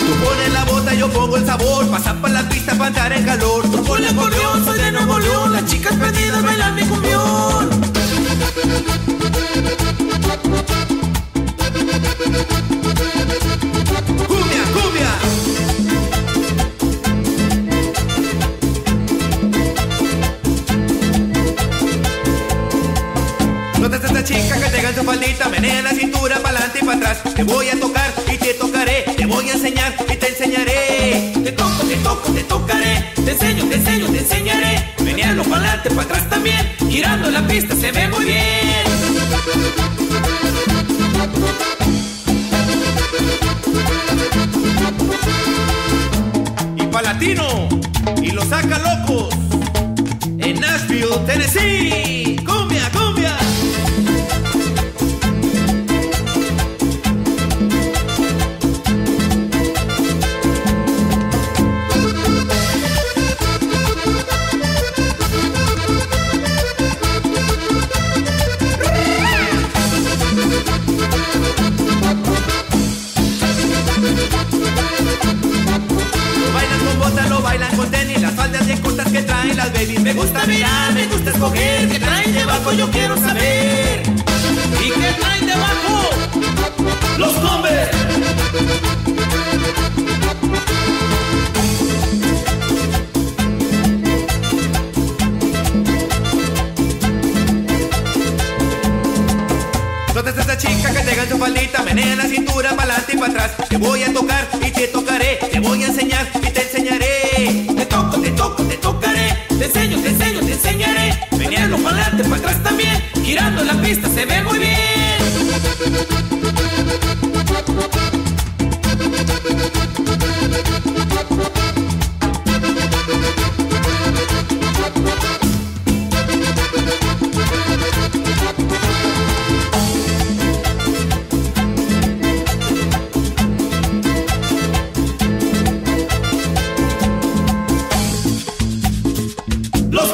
Tú pones la bota, yo pongo el sabor. Pasan por la pista para entrar en calor. Tú pones el acordeón, soy de Nuevo León. Las chicas perdidas bailan mi cumbión. ¿Dónde está esta chica que tenga en su faldita? Menea la cintura para adelante y para atrás. Te voy a tocar y te tocaré. Te voy a enseñar y te enseñaré. Te toco, te toco, te tocaré. Te enseño, te enseño, te enseñaré. Menealo para adelante, para atrás también. Girando la pista se ve muy bien. Y pa' latino. Y lo saca locos. En Nashville, Tennessee. Me gusta mirar, me gusta escoger, qué traen debajo yo quiero saber. ¿Y qué traen debajo? Los. ¿Dónde está esa chica que tenga en su faldita? Menea la cintura para adelante y para atrás. Te voy a tocar y te tocaré. Te voy a enseñar tirando la pista se ve muy bien. Los